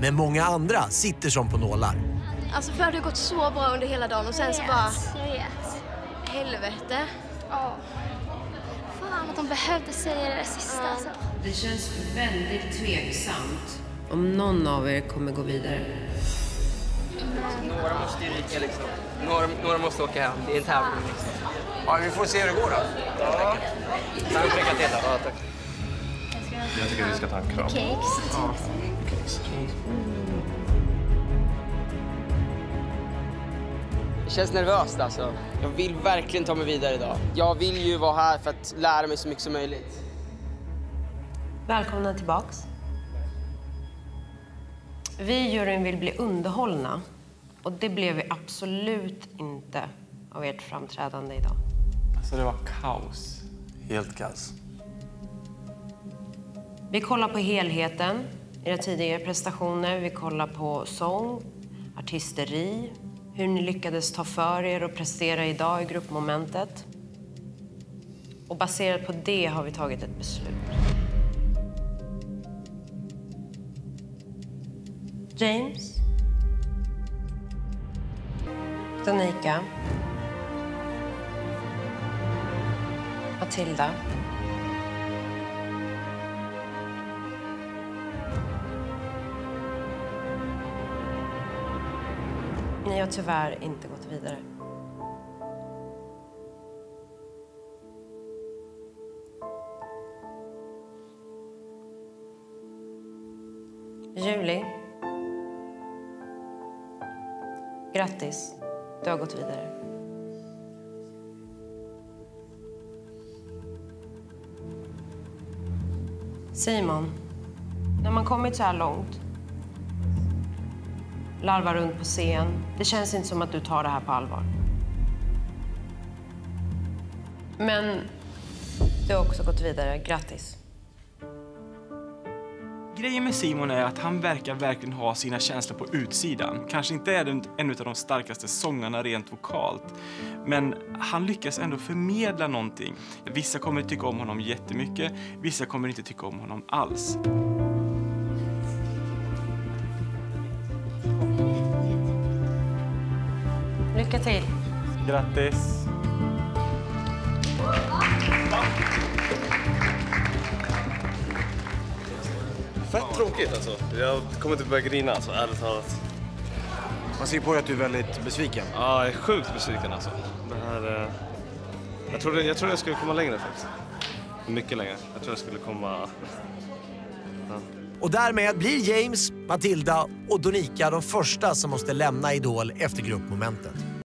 Men många andra sitter som på nålar. Alltså för det har gått så bra under hela dagen och sen så bara... Jag vet. Helvete. Ja. Fan att de behövde säga det där sista alltså. Det känns väldigt tveksamt om någon av er kommer gå vidare. Några måste ju ryka liksom. Några, några måste åka hem. Det är en tävling liksom. Ja, vi får se hur det går då. Ja. Tack. Lycka till då. Ja, tack. Jag tycker vi ska ta en kram. Cakes. Det känns nervöst alltså. Jag vill verkligen ta mig vidare idag. Jag vill ju vara här för att lära mig så mycket som möjligt. Välkomna tillbaks. Vi i juryn vill bli underhållna och det blev vi absolut inte av ert framträdande idag. Alltså det var kaos. Helt kaos. Vi kollar på helheten, era tidigare prestationer. Vi kollar på sång, artisteri, hur ni lyckades ta för er och prestera idag i gruppmomentet. Och baserat på det har vi tagit ett beslut. James. Danica. Matilda. Ni har tyvärr inte gått vidare. Julie. Grattis, du har gått vidare. Simon, när man kommit så här långt larvar runt på scen. Det känns inte som att du tar det här på allvar. Men du har också gått vidare. Grattis. Grejen med Simon är att han verkar verkligen ha sina känslor på utsidan. Kanske inte är den, en av de starkaste sångarna rent vokalt, men han lyckas ändå förmedla någonting. Vissa kommer tycka om honom jättemycket, vissa kommer inte tycka om honom alls. Lycka till. Grattis! Fett tråkigt alltså. Jag kommer inte börja grina alltså, ärligt talat. Man ser på dig att du är väldigt besviken. Ja, jag är sjukt besviken alltså. Det här... Eh... Jag, trodde, jag trodde jag skulle komma längre faktiskt. Mycket längre. Jag trodde jag skulle komma... Ja. Och därmed blir James, Matilda och Donika de första som måste lämna Idol efter gruppmomentet.